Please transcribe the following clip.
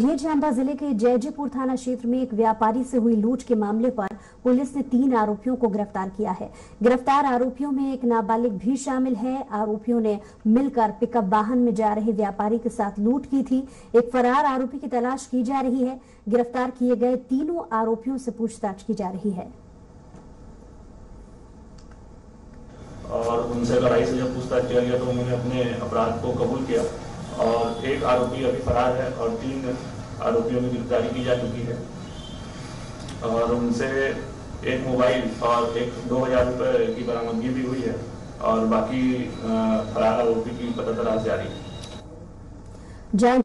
ये झांबा ज़िले के जयजीपुर थाना क्षेत्र में एक व्यापारी से हुई लूट के मामले पर पुलिस ने तीन आरोपियों को गिरफ़्तार किया है। गिरफ़्तार आरोपियों में एक नाबालिग भी शामिल है। आरोपियों ने मिलकर पिकअप वाहन में जा रहे व्यापारी के साथ लूट की थी। एक फरार आरोपी की तलाश की जा रही है। गिरफ़्तार किए गए तीनों आरोपियों से पूछताछ की जा रही है। और उनसे लड़ाई से जब पूछताछ किया गया तो उन्होंने अपने अपराध को कबूल किया। एक आरोपी अभी फरार है और तीन आरोपियों की गिरफ्तारी की जा चुकी है। और उनसे एक मोबाइल और एक दो हज़ार रुपये की बरामदगी भी हुई है और बाकी फरार आरोपी की पता तलाश जारी है।